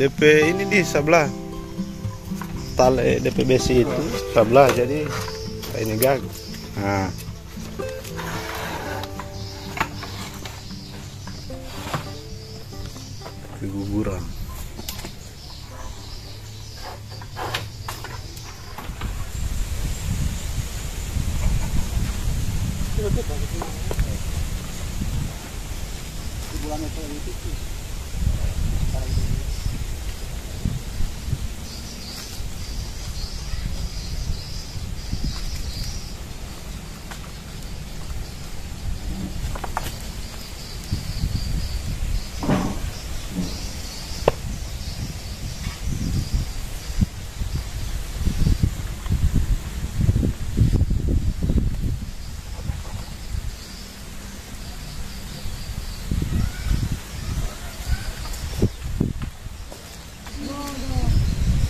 DP ini di sebelah. Tali DP besi itu. Sebelah jadi ini gag. Nah. Keguguran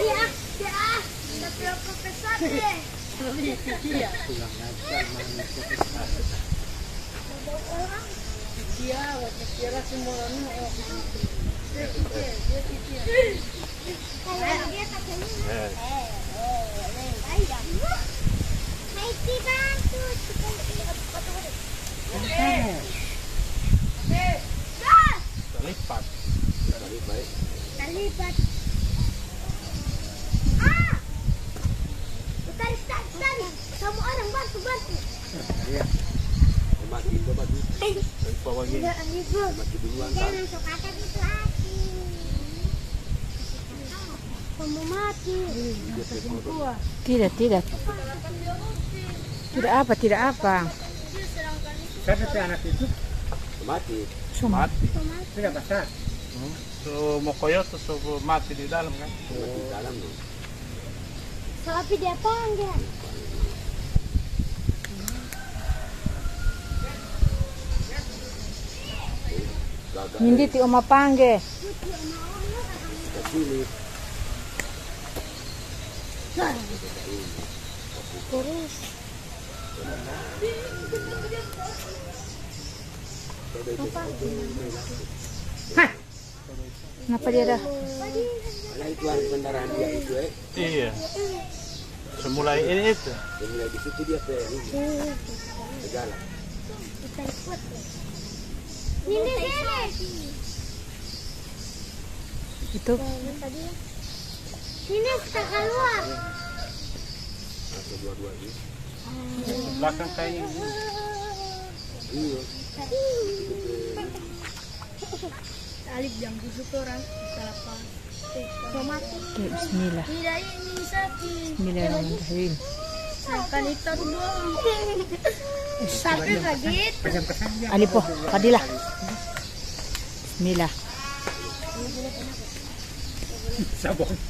Iya, iya. Tapi aku kesat deh. Kayak dia kakaknya. Hai, bantu. Gas! lipat Terlibat. Ah! Tarik, tarik, tarik. Semua orang bantu, bantu. Tidak, Ibu. Jangan sok kata gitu hati. Kamu mati. Tidak, tidak. Tidak apa, tidak apa. Sih anak itu? mati mati Tidak besar. so mau koyoto so mati di dalam kan mati di dalam. Tapi dia panggil. gagal Nindi ti oma pangge. ke sini Terus. Kenapa dia dah? karena itu hari pendarahan dia itu eh iya semula ini itu mulai di situ dia ke ini. Itu Sini kita keluar. atau dua-dua ini belakang kayak ini iya Alif yang busuk orang? Mati. Oke, bismillah. Ini. Bismillahirrahmanirrahim. Alipo, padilah. Bismillah. Sabon.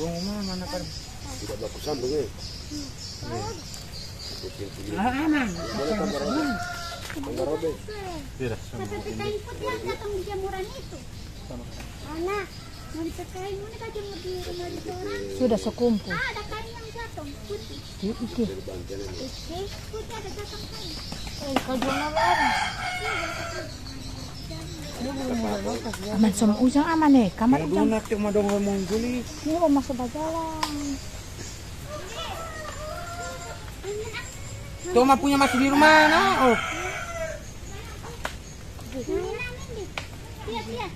Kung mana kan? Tidak bagus sambung ya. Ah, aman. Tidak. Tapi kain putih yang datang di jamuran itu. Anak, mana kan? Sudah sekumpul. Ah, ada kain yang datang putih. Iki. Putih, putih ada datang kain. Aman sama ujang aman nih. Kamar ujang. Duna cuma dong ngomong juli. Ini mau masuk bajalan. Tuh mah punya masih di rumah nah. Oh. Lihat, lihat.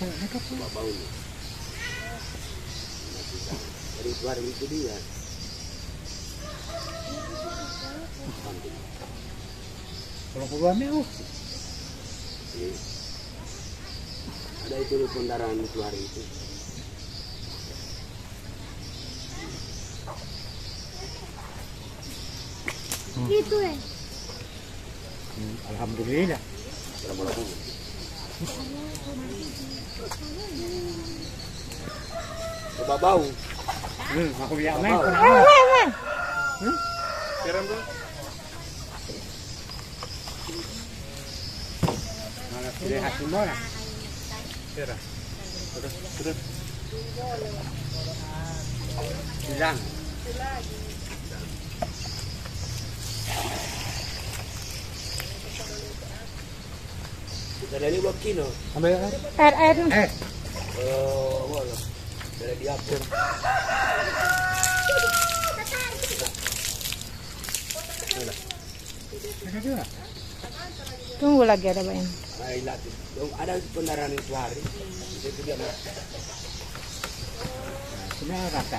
Itu. Bau ni. Dari luar itu dia. Kalau keluarnya oh. Ada itu di pendarahan itu hari itu. Gitu eh. Alhamdulillah. Berapa lagu? Coba bau. Hmm, aku lihat main. Bau. Kirim dulu. Malah bola. Kira. Terus, terus. Bilang. Ambil kan? Air air. Eh, Oh, boleh. Dari juga. Tunggu lagi ada. Ay, latih. Dong, ada di pendarahan itu hari. Itu dia mas. Sini rasa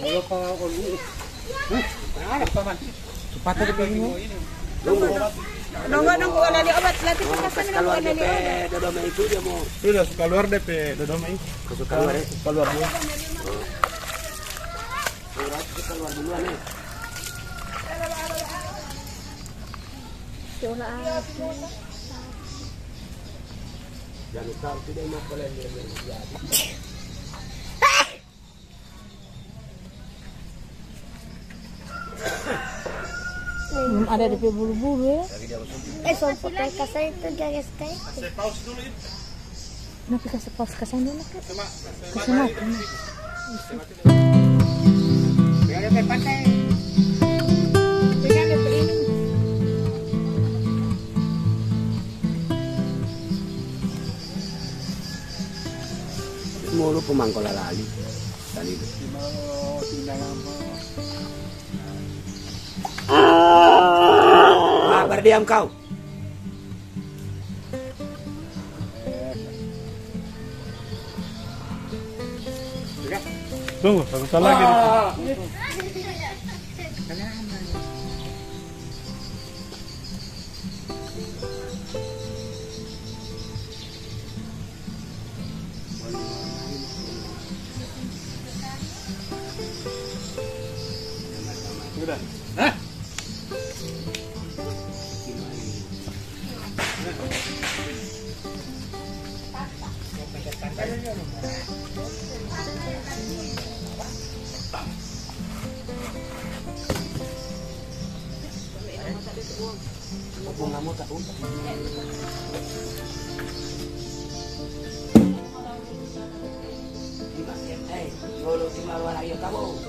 Ada di obat keluar Dodoma itu dia mau Sudah suka luar DP Dodoma ini. masuk keluar ya. Dulu. Surat itu keluar duluan ya. Jangan tahu tidak mau kalian Belum ada di bulu-bulu ya. Eh, soal foto kasih itu guys, guys. Saya pause dulu ini. Kenapa kasih dulu kan? Kasih dia pantai. Pegang ini. Mulu pemangkol lali. Ah, berdiam kau. Sudah. Tunggu, satu lagi. Eh, Whoa.